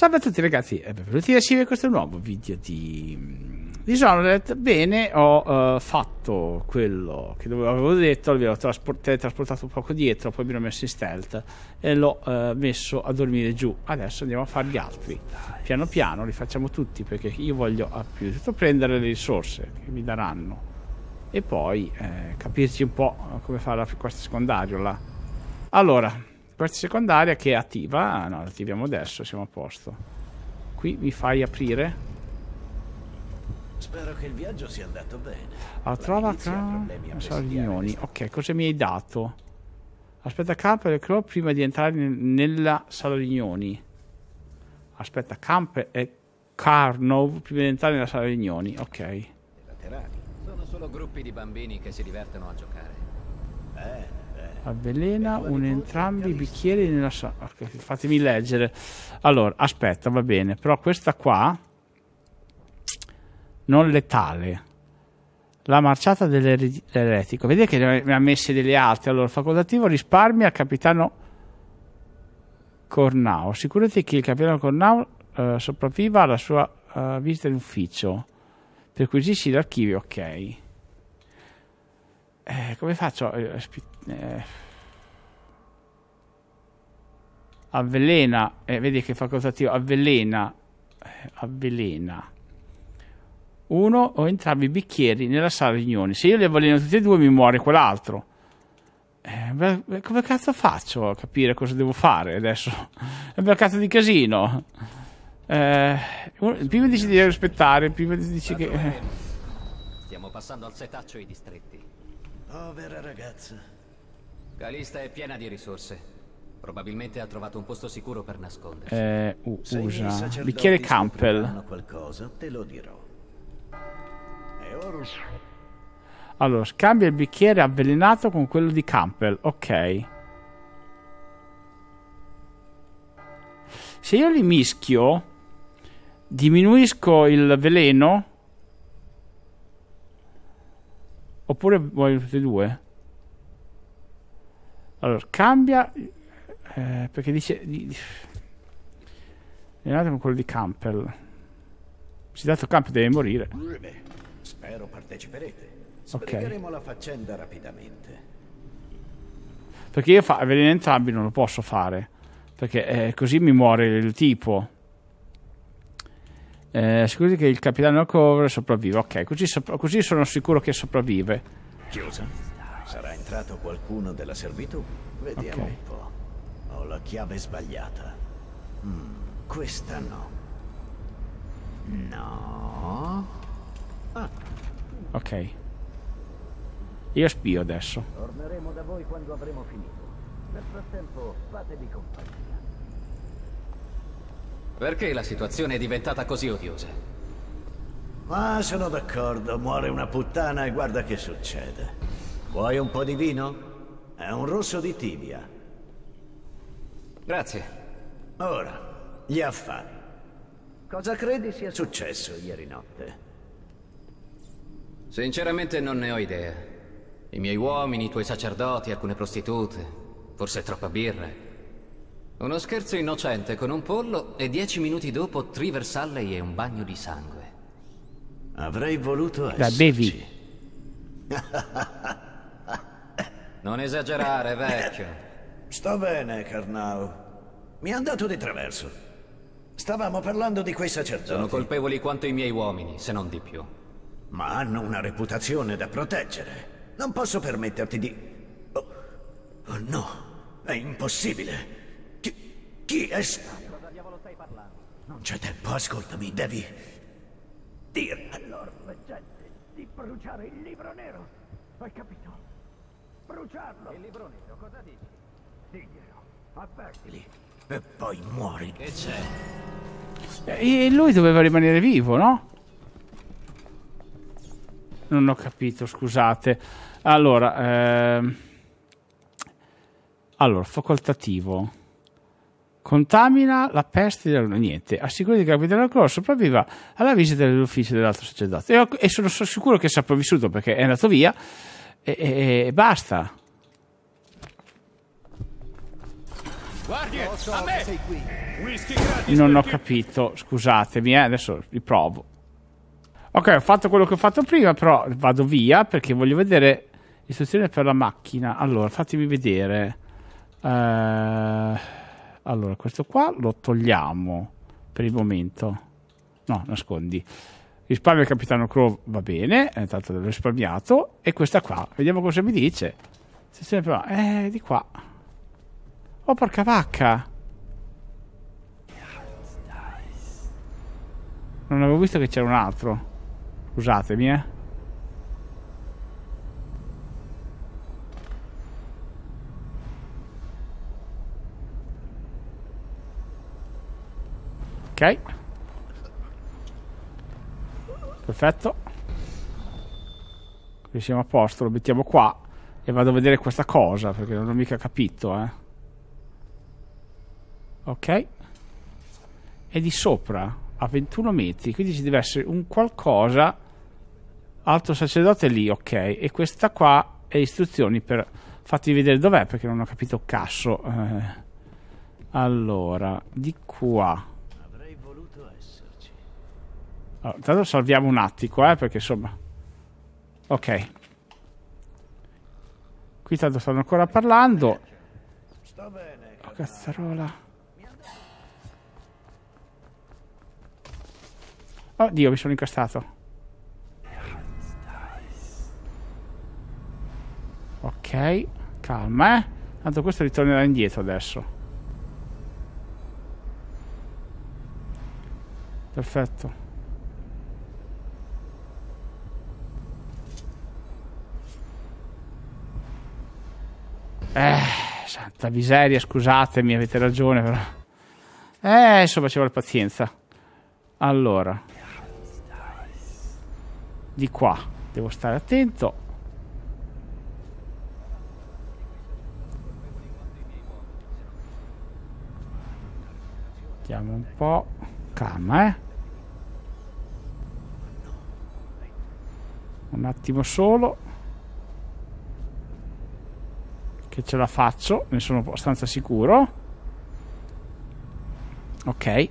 Salve a tutti ragazzi e benvenuti a Sive, questo è un nuovo video di Dishonored. Bene, ho uh, fatto quello che avevo detto, ho trasport- teletrasportato un poco dietro, poi mi ero messo in stealth e l'ho uh, messo a dormire giù. Adesso andiamo a fare gli altri. Piano piano li facciamo tutti perché io voglio a più di tutto prendere le risorse che mi daranno e poi eh, capirci un po' come fare la questa secondario là. Allora, questa secondaria che è attiva, ah, no, attiviamo adesso, siamo a posto. Qui mi fai aprire. Spero che il viaggio sia andato bene. Ah, trova riunioni. Ok, cosa mi hai dato? Aspetta Camper e Crow prima di entrare nella sala riunioni. Aspetta Camper e Carnov prima di entrare nella sala riunioni. Ok. I laterali sono solo gruppi di bambini che si divertono a giocare. Eh, avvelena un entrambi i bicchieri nella sala okay, fatemi leggere. Allora aspetta va bene però questa qua non letale. La marciata dell'eretico. Vedete che ne ha messe delle altre. Allora facoltativo risparmia al capitano Cornao. Sicurati che il capitano Cornao uh, sopravviva alla sua uh, visita in ufficio. Perquisisci l'archivio ok eh, come faccio? Eh, eh, avvelena, eh, vedi che facoltativo, avvelena, eh, avvelena uno o entrambi i bicchieri nella sala riunioni. Se io li avveleno tutti e due mi muore quell'altro. Eh, beh, come cazzo faccio a capire cosa devo fare adesso? È un cazzo di casino. Eh, prima dici di aspettare, prima dici che... Stiamo passando al setaccio i distretti. Povera ragazza. Calista è piena di risorse. Probabilmente ha trovato un posto sicuro per nascondersi. Eh, uh, usa. Bicchiere Campbell. qualcosa, te lo dirò. E ora... Allora, scambia il bicchiere avvelenato con quello di Campbell. Ok. Se io li mischio, diminuisco il veleno Oppure voglio tutti e due? Allora, cambia... Eh, perché dice... Di, un attimo quello di Campbell. Si dato Campbell deve morire. Spero parteciperete. Spiegheremo okay. la faccenda rapidamente. Perché io fa, avere entrambi non lo posso fare. Perché eh, così mi muore il tipo. Eh, scusi che il capitano Cover sopravvive. Ok, così, sopra- così, sono sicuro che sopravvive. Chiusa. Sarà entrato qualcuno della servitù? Vediamo okay. un po'. Ho la chiave sbagliata. Mm, questa no. No. Ah. Ok. Io spio adesso. Torneremo da voi quando avremo finito. Nel frattempo fatevi compagnia. Perché la situazione è diventata così odiosa? Ma sono d'accordo, muore una puttana e guarda che succede. Vuoi un po' di vino? È un rosso di tibia. Grazie. Ora, gli affari. Cosa credi sia successo ieri notte? Sinceramente non ne ho idea. I miei uomini, i tuoi sacerdoti, alcune prostitute, forse troppa birra. Uno scherzo innocente con un pollo e dieci minuti dopo Triver Salley e un bagno di sangue. Avrei voluto esserci. La bevi. non esagerare, vecchio. Sto bene, Carnau. Mi hanno dato di traverso. Stavamo parlando di quei sacerdoti. Sono colpevoli quanto i miei uomini, se non di più. Ma hanno una reputazione da proteggere. Non posso permetterti di... Oh, oh no, è impossibile. Chi è stato? Cosa diavolo stai parlando? Non c'è tempo, ascoltami, devi... dire all'Ord Veggente di bruciare il libro nero. Hai capito? Bruciarlo! Il libro nero, cosa dici? Diglielo, avvertili. E poi muori. Che c'è? E lui doveva rimanere vivo, no? Non ho capito, scusate. Allora, ehm... allora, facoltativo. Contamina la peste del niente. Assicurati che il capitano Crow sopravviva alla visita dell'ufficio dell'altro sacerdote. E, e sono sicuro che è sopravvissuto perché è andato via e, e, e basta. Guardie! sei qui. Non ho capito, scusatemi, eh, adesso riprovo. Ok, ho fatto quello che ho fatto prima, però vado via perché voglio vedere istruzioni per la macchina. Allora, fatemi vedere. Eh, allora, questo qua lo togliamo per il momento. No, nascondi. Risparmio il capitano Crow va bene, è tanto l'ho risparmiato. E questa qua, vediamo cosa mi dice. Eh, di qua. Oh, porca vacca. Non avevo visto che c'era un altro. Scusatemi, eh. Ok. Perfetto. Qui siamo a posto, lo mettiamo qua e vado a vedere questa cosa perché non ho mica capito, eh. Ok. È di sopra, a 21 metri, quindi ci deve essere un qualcosa. Alto sacerdote lì, ok. E questa qua è istruzioni per... Fatti vedere dov'è perché non ho capito casso. Eh. Allora, di qua. Allora, intanto salviamo un attico, eh, perché insomma... Ok. Qui tanto stanno ancora parlando. Oh, cazzarola. Oddio, mi sono incastrato. Ok, calma, eh. Tanto questo ritornerà indietro adesso. Perfetto. Eh, santa miseria, scusatemi, avete ragione, però. Eh, insomma, ci vuole pazienza. Allora. Di qua. Devo stare attento. Vediamo un po'. Calma, eh. Un attimo solo. Che ce la faccio, ne sono abbastanza sicuro. Ok.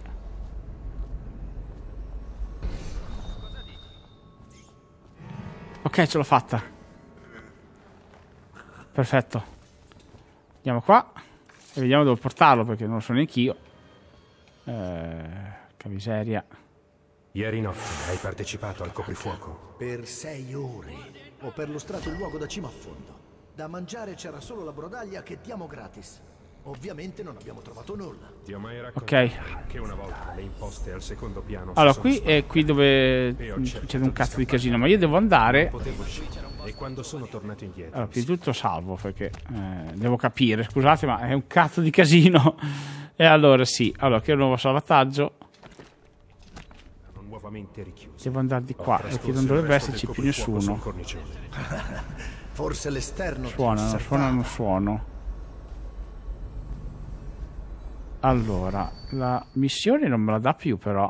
Ok, ce l'ho fatta. Perfetto. Andiamo qua e vediamo dove portarlo perché non lo so neanch'io. Eh, che miseria. Ieri notte hai partecipato al coprifuoco. Per sei ore. Ho perlustrato il luogo da cima a fondo. Da mangiare c'era solo la brodaglia che diamo gratis. Ovviamente non abbiamo trovato nulla. Ti ho mai raccontato Ok. che una volta le imposte al secondo piano si Allora, sono qui è sparate. qui dove succede un cazzo di casino, ma io devo andare. Potevo uscire. E quando sono tornato indietro, Allora, prima di tutto salvo perché eh, devo capire, scusate, ma è un cazzo di casino. E allora sì, allora che è un nuovo salvataggio. Devo andare di qua perché non dovrebbe esserci più nessuno. Forse l'esterno Suona, suona, non suono. Allora, la missione non me la dà più però.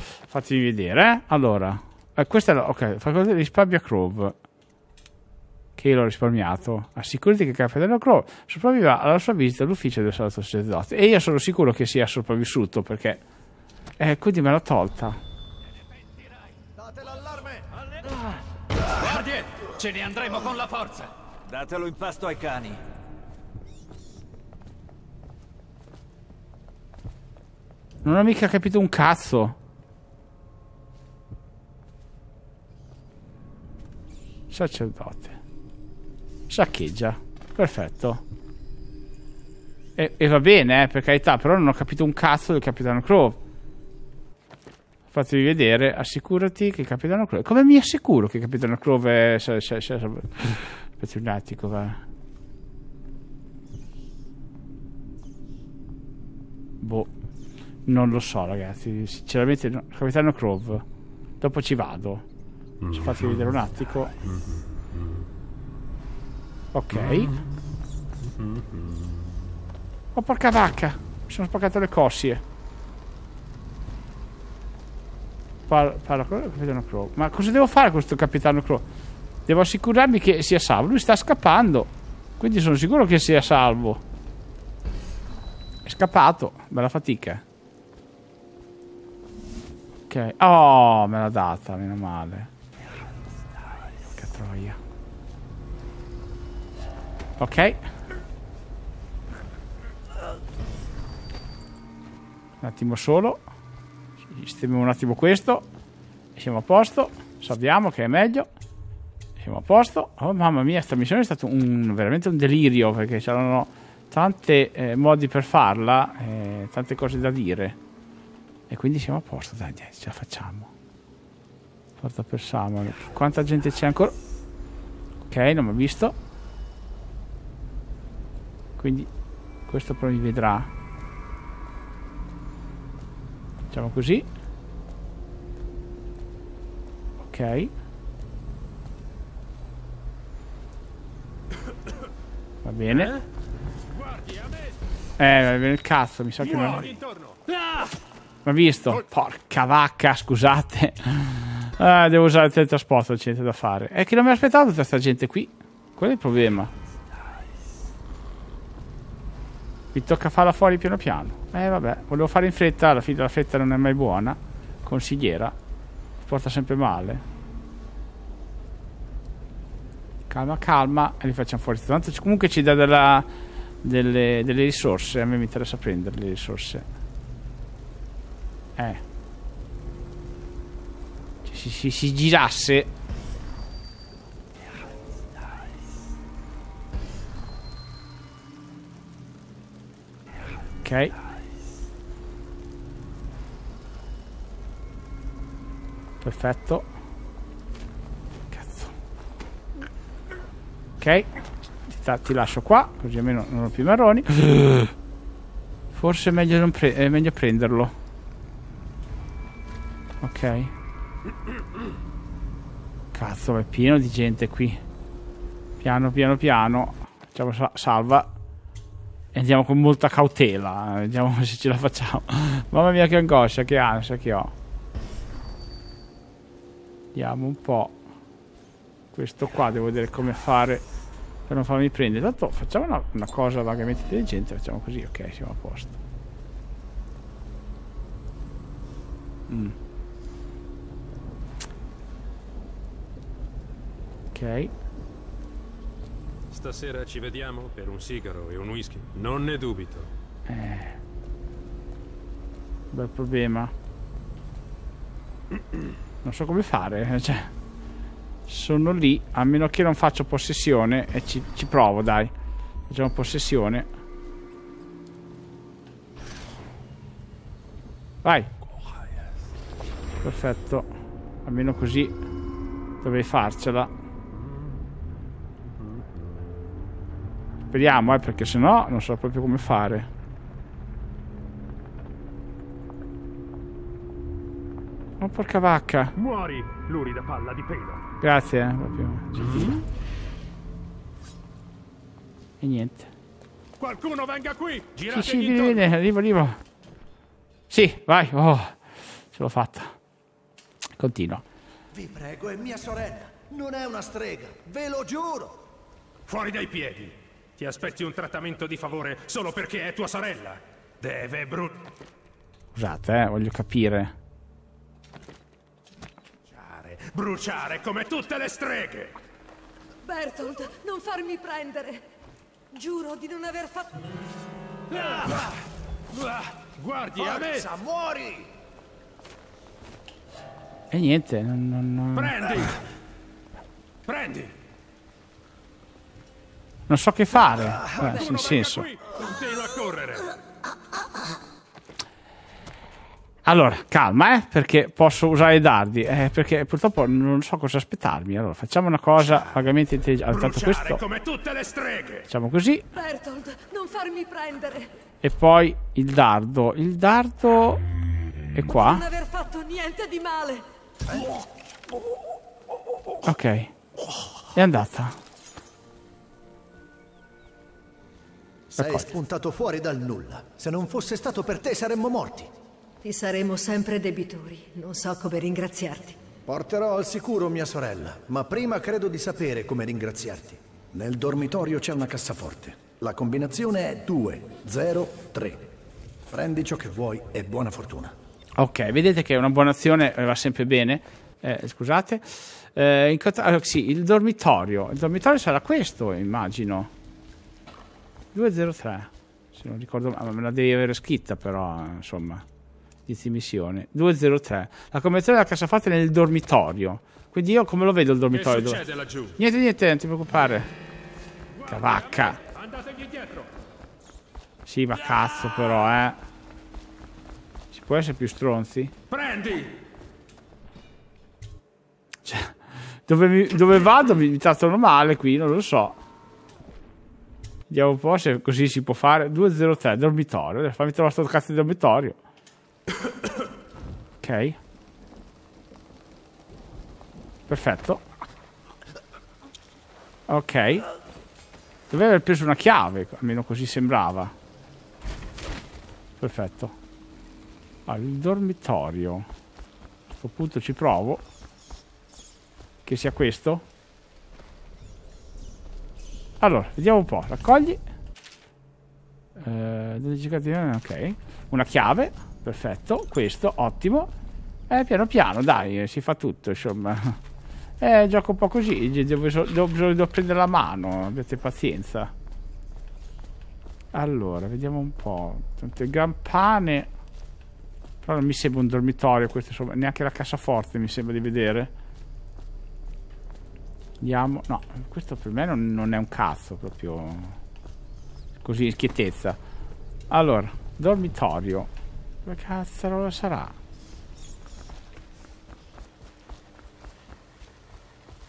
Fatemi vedere, eh. Allora, eh, questa è la... Ok, fa cosa risparmia Crove. Che l'ho risparmiato. Assicurati che il capitano Crove sopravviva alla sua visita all'ufficio del salato sacerdote. E io sono sicuro che sia sopravvissuto perché... Eh, quindi me l'ha tolta. Ce ne andremo con la forza. Datelo in pasto ai cani. Non ho mica capito un cazzo. Sacerdote. Saccheggia. Perfetto. E, e va bene, eh, per carità, però non ho capito un cazzo del Capitano Crow. Fatevi vedere, assicurati che il Capitano Crow... Come mi assicuro che il Capitano se, Aspetta un attimo, va. Boh. Non lo so, ragazzi. Sinceramente, no. Capitano Crove. Dopo ci vado. Ci fate vedere un attimo. Ok. Oh, porca vacca. Mi sono spaccato le cossie. Par- parla con il Capitano Crow. Ma cosa devo fare con questo Capitano Crow? Devo assicurarmi che sia salvo. Lui sta scappando. Quindi sono sicuro che sia salvo. È scappato. Bella fatica. Ok. Oh, me l'ha data, meno male. Che troia. Ok. Un attimo solo. Sistemiamo un attimo questo. Siamo a posto. Salviamo che è meglio. Siamo a posto. Oh mamma mia, sta missione è stato un, veramente un delirio perché c'erano tanti eh, modi per farla, eh, tante cose da dire. E quindi siamo a posto, dai, dai ce la facciamo. Porta per Samuel. Quanta gente c'è ancora? Ok, non mi ha visto. Quindi questo poi mi vedrà. Facciamo così. Ok. Va bene. Eh, va bene il cazzo, mi sa che non... Ma visto? Porca vacca, scusate. Ah, devo usare il teletrasporto, c'è niente da fare. È che non mi aspettavo tutta questa gente qui. Quello è il problema. Mi tocca farla fuori piano piano. Eh vabbè, volevo fare in fretta, alla fine la fretta non è mai buona. Consigliera. Porta sempre male. Calma, calma. E li facciamo fuori. Tanto comunque ci dà della, delle, delle risorse. A me mi interessa prendere le risorse. Eh. Cioè, si, si, si girasse. Ok. Perfetto. Cazzo. Ok. Ti, ti lascio qua, così almeno non ho più marroni. Forse è meglio, non pre- è meglio prenderlo. Ok. Cazzo, è pieno di gente qui. Piano, piano, piano. Facciamo sa- salva. E andiamo con molta cautela. Vediamo se ce la facciamo. Mamma mia, che angoscia, che ansia che ho. Vediamo un po'. Questo qua devo vedere come fare per non farmi prendere. Tanto facciamo una, una cosa vagamente intelligente. Facciamo così, ok, siamo a posto. Mm. Ok. Stasera ci vediamo per un sigaro e un whisky. Non ne dubito. Eh. Bel problema. Non so come fare. eh, Cioè, sono lì. A meno che non faccio possessione. E ci, ci provo, dai. Facciamo possessione. Vai. Perfetto. Almeno così dovrei farcela. Speriamo, eh, perché sennò non so proprio come fare. Oh, porca vacca. Muori, lurida palla di pelo. Grazie, eh, proprio gentile. E niente. Qualcuno venga qui! Sì, Girate sì, vieni, vieni, arrivo, arrivo. Sì, vai. Oh, ce l'ho fatta. Continua. Vi prego, è mia sorella. Non è una strega, ve lo giuro. Fuori dai piedi! Ti aspetti un trattamento di favore solo perché è tua sorella? Deve brut... Scusate, eh, voglio capire. Bruciare, come tutte le streghe! Bertolt, non farmi prendere. Giuro di non aver fatto... Ah, guardi a me! Forza, muori! E niente, non... non- non- Prendi! Prendi! non so che fare. Eh, Qualcuno nel senso. qui! Continua a correre! Allora, calma, eh, perché posso usare i dardi. Eh, perché purtroppo non so cosa aspettarmi. Allora, facciamo una cosa vagamente intelligente. Allora, tanto Bruciare questo come tutte le streghe! facciamo così. Bertolt, non farmi prendere. E poi il dardo. Il dardo è qua. Non aver fatto niente di male. Ok. È andata. Sei spuntato fuori dal nulla. Se non fosse stato per te saremmo morti. Ti saremo sempre debitori. Non so come ringraziarti. Porterò al sicuro mia sorella, ma prima credo di sapere come ringraziarti. Nel dormitorio c'è una cassaforte. La combinazione è 2, 0, 3. Prendi ciò che vuoi e buona fortuna. Ok, vedete che una buona azione va sempre bene. Eh, scusate. Eh, incontra- ah, sì, il dormitorio. Il dormitorio sarà questo, immagino. 203. Se non ricordo me la devi avere scritta però, insomma. Inizio missione. 203. La convenzione della cassaforte è nel dormitorio. Quindi io come lo vedo il Che dormitorio? Dove- succede laggiù? Niente, niente, non ti preoccupare. Cavacca. Andategli dietro. Sì, ma cazzo però, eh. Si può essere più stronzi? Prendi! Dove, mi- dove vado mi, mi trattano male qui, non lo so. Vediamo un po' se così si può fare. 203, dormitorio. Fammi trovare sto cazzo di dormitorio. Ok. Perfetto. Ok. Doveva aver preso una chiave, almeno così sembrava. Perfetto. Allora, il dormitorio. A questo punto ci provo. Che sia questo. Allora, vediamo un po'. Raccogli. Eh, 12 catene, ok. Una chiave. Perfetto. Questo, ottimo. Eh, piano piano, dai, eh, si fa tutto, insomma. Eh, gioco un po' così. Devo, devo, di prendere la mano. Abbiate pazienza. Allora, vediamo un po'. Tanto il gran pane. Però non mi sembra un dormitorio questo, insomma. Neanche la cassaforte mi sembra di vedere. Andiamo. No, questo per me non, non è un cazzo proprio. Così schiettezza. Allora, dormitorio. Dove cazzo sarà?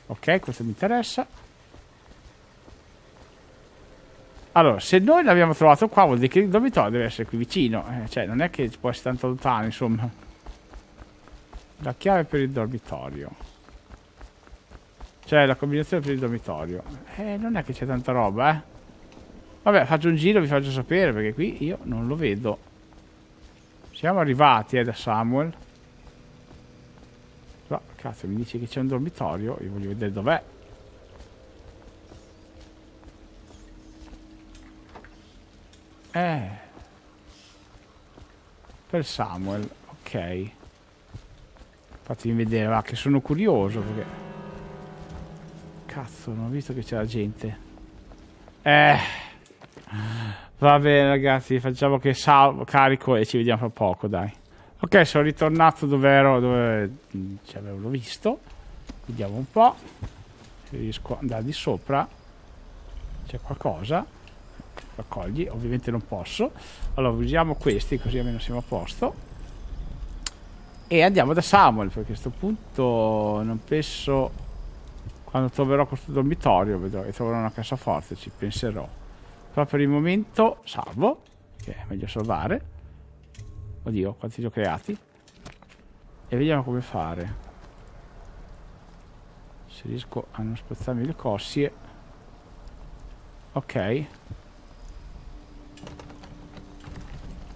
Ok, questo mi interessa. Allora, se noi l'abbiamo trovato qua, vuol dire che il dormitorio deve essere qui vicino. Eh, cioè, non è che può essere tanto lontano, insomma. La chiave per il dormitorio. Cioè, la combinazione per il dormitorio. Eh, non è che c'è tanta roba, eh. Vabbè, faccio un giro, vi faccio sapere, perché qui io non lo vedo. Siamo arrivati, eh, da Samuel. Però, cazzo, mi dici che c'è un dormitorio, io voglio vedere dov'è. Eh. Per Samuel, ok. Fatemi vedere, va, che sono curioso perché... Cazzo, non ho visto che c'era gente. Eh. Va bene ragazzi, facciamo che salvo, carico e ci vediamo fra poco, dai. Ok, sono ritornato dove ero, dove ci avevo visto. Vediamo un po'. Se riesco ad andare di sopra. C'è qualcosa. Raccogli, ovviamente non posso. Allora usiamo questi così almeno siamo a posto. E andiamo da Samuel, perché a questo punto non penso... Quando troverò questo dormitorio vedrò che troverò una cassaforte, ci penserò. Però per il momento salvo, che è meglio salvare. Oddio, quanti li ho creati? E vediamo come fare. Se riesco a non spezzarmi le cossie. Ok.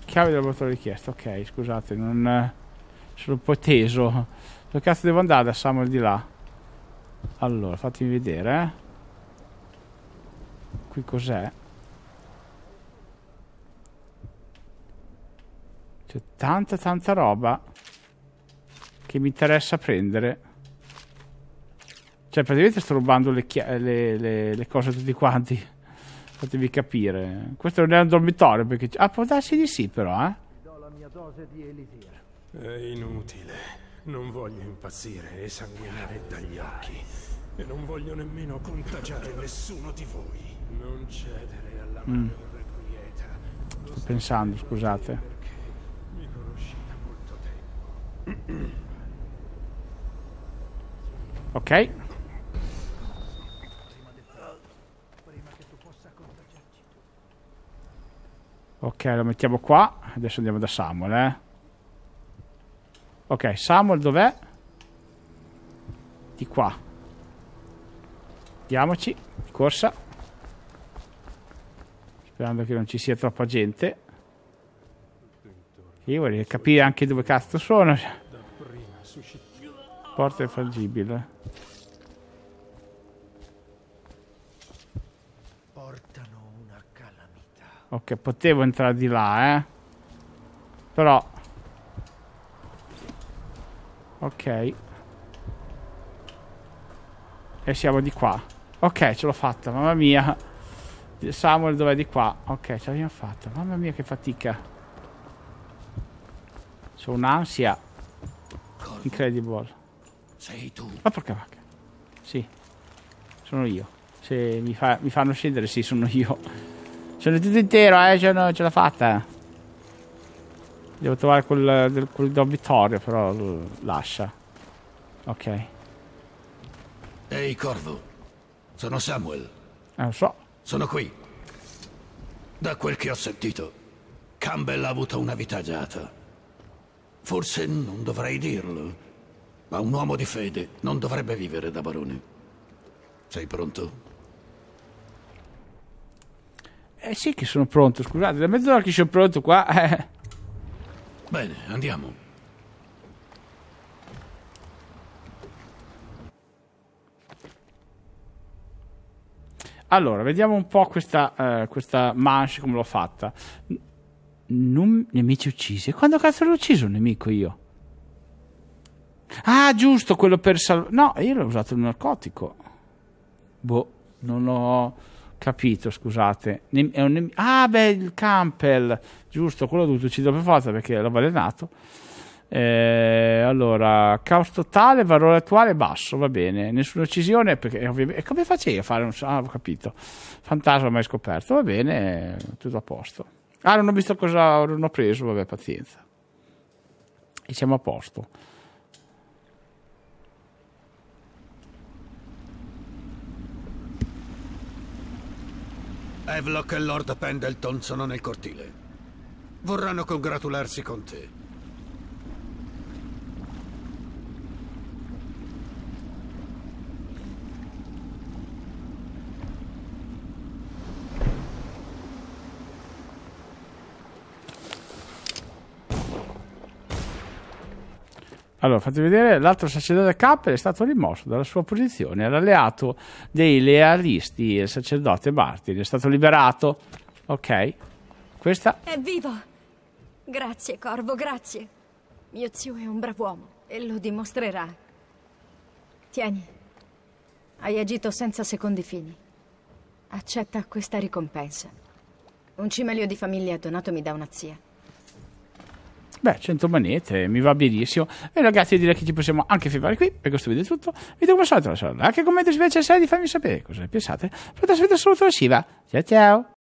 Chiave del laboratorio richiesto. Ok, scusate, non... eh, Sono un po' teso. Dove cazzo devo andare da Samuel di là? Allora, fatemi vedere. eh. Qui cos'è? C'è tanta tanta roba che mi interessa prendere. Cioè, praticamente sto rubando le, le, le- le cose a tutti quanti. Fatevi capire. Questo non è un dormitorio perché... Ah, può darsi di sì però, eh. Do la mia dose di elisir. È inutile. Non voglio impazzire e sanguinare dagli occhi. E non voglio nemmeno contagiare nessuno di voi. Non cedere alla mano irrequieta. Sto pensando, scusate. Mi conosci da molto tempo. Ok. Ok, lo mettiamo qua. Adesso andiamo da Samuel, eh. Ok, Samuel dov'è? Di qua. Andiamoci. Corsa. Sperando che non ci sia troppa gente. Io vorrei capire anche dove cazzo sono. Porta infallibile. Portano una calamità. Ok, potevo entrare di là, eh. Però... Ok. E siamo di qua. Ok, ce l'ho fatta, mamma mia. Samuel dov'è di qua? Ok, ce l'abbiamo fatta. Mamma mia che fatica. C'ho un'ansia. Incredible. Sei tu. Ma porca vacca. Sì. Sono io. Se mi, fa- mi fanno scendere, sì, sono io. Sono tutto intero, eh, ce, l'ho- ce l'ho fatta. Devo trovare quel, quel dormitorio, però lascia. Ok. Eh, Ehi, Corvo. Sono Samuel. non so. Sono qui. Da quel che ho sentito, Campbell ha avuto una vita agiata. Forse non dovrei dirlo, ma un uomo di fede non dovrebbe vivere da barone. Sei pronto? Eh sì che sono pronto, scusate. Da mezz'ora che sono pronto qua. Eh. Bene, andiamo. Allora, vediamo un po' questa, eh, questa manche come l'ho fatta. N- non- nemici uccisi. Quando cazzo l'ho ucciso un nemico io? Ah, giusto, quello per salvare. No, io l'ho usato il narcotico. Boh, non ho capito, scusate. Un nem- ah, beh, il Campbell. Giusto, quello ho dovuto uccidere per forza perché l'ho avvelenato. Eh, allora, caos totale, valore attuale basso, va bene. Nessuna uccisione perché ovviamente. E come facevi a fare un. Ah, ho capito. Fantasma mai scoperto, va bene, tutto a posto. Ah, non ho visto cosa non ho preso, vabbè, pazienza. E siamo a posto. Evlock e Lord Pendleton sono nel cortile. Vorranno congratularsi con te. Allora, fate vedere, l'altro sacerdote Cappel è stato rimosso dalla sua posizione, era alleato dei lealisti, il sacerdote Martin, è stato liberato. Ok, questa È vivo! Grazie, Corvo, grazie. Mio zio è un brav'uomo e lo dimostrerà. Tieni. Hai agito senza secondi fini. Accetta questa ricompensa. Un cimelio di famiglia donatomi da una zia. Beh, 100 monete, mi va benissimo. E ragazzi, direi che ci possiamo anche fermare qui. Per questo video è tutto. Vi dico come solito, lasciate un like, commento se vi piace la serie, fammi sapere cosa ne pensate. La prossima saluto Shiva. Ciao ciao!